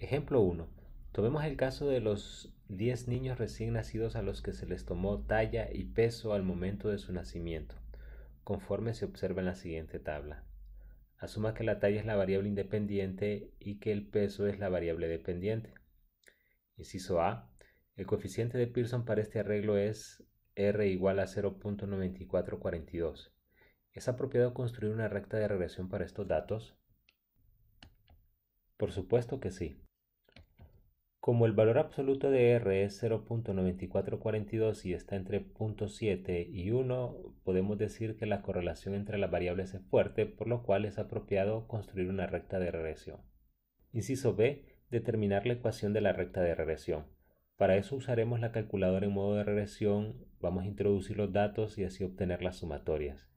Ejemplo 1. Tomemos el caso de los 10 niños recién nacidos a los que se les tomó talla y peso al momento de su nacimiento, conforme se observa en la siguiente tabla. Asuma que la talla es la variable independiente y que el peso es la variable dependiente. Inciso A. El coeficiente de Pearson para este arreglo es R igual a 0.9442. ¿Es apropiado construir una recta de regresión para estos datos? Por supuesto que sí. Como el valor absoluto de R es 0.9442 y está entre 0.7 y 1, podemos decir que la correlación entre las variables es fuerte, por lo cual es apropiado construir una recta de regresión. Inciso B. Determinar la ecuación de la recta de regresión. Para eso usaremos la calculadora en modo de regresión, vamos a introducir los datos y así obtener las sumatorias.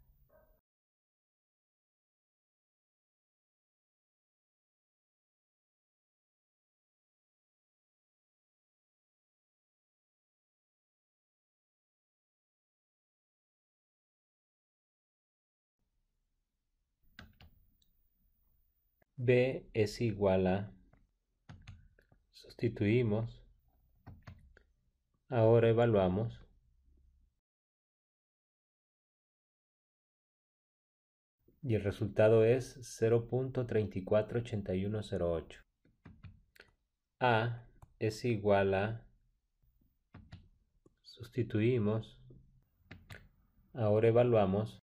B es igual a, sustituimos, ahora evaluamos, y el resultado es 0.348108. A es igual a, sustituimos, ahora evaluamos,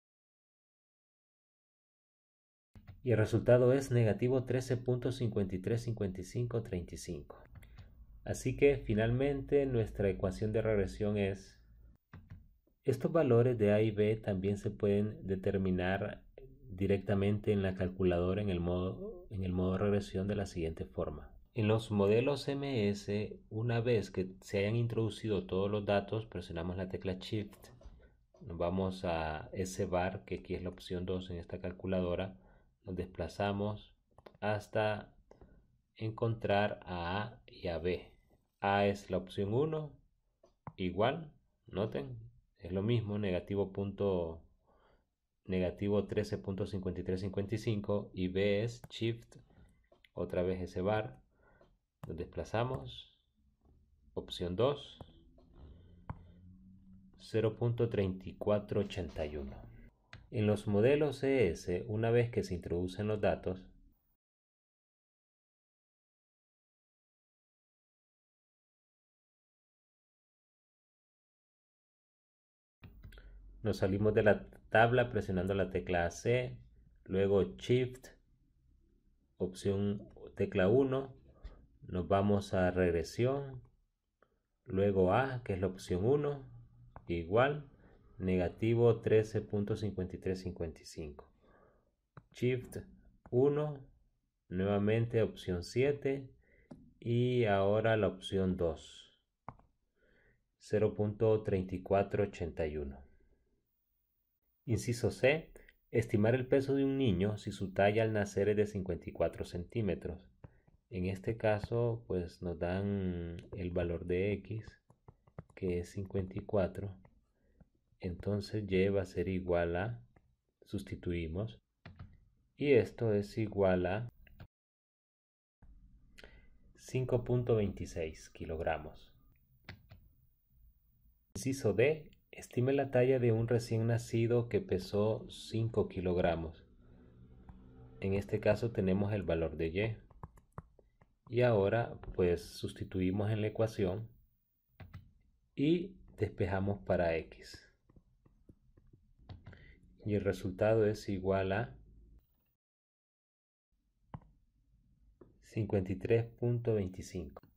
y el resultado es negativo 13.535535. Así que finalmente nuestra ecuación de regresión es estos valores de A y B también se pueden determinar directamente en la calculadora en el modo, en el modo regresión de la siguiente forma. En los modelos MS, una vez que se hayan introducido todos los datos, presionamos la tecla Shift, nos vamos a ese bar, que aquí es la opción 2 en esta calculadora, nos desplazamos hasta encontrar a A y a B. A es la opción 1, igual, noten, es lo mismo, negativo punto negativo 13.5355 y B es shift, otra vez ese bar, nos desplazamos, opción 2, 0.3481. En los modelos ES, una vez que se introducen los datos, nos salimos de la tabla presionando la tecla C, luego Shift, opción tecla 1, nos vamos a regresión, luego A, que es la opción 1, igual, negativo 13.5355. Shift 1, nuevamente opción 7 y ahora la opción 2, 0.3481. Inciso C. Estimar el peso de un niño si su talla al nacer es de 54 centímetros. En este caso, pues nos dan el valor de X, que es 54 entonces y va a ser igual a, sustituimos, y esto es igual a 5.26 kilogramos. Inciso D. Estime la talla de un recién nacido que pesó 5 kilogramos. En este caso tenemos el valor de Y. Y ahora pues sustituimos en la ecuación y despejamos para X y el resultado es igual a 53.25.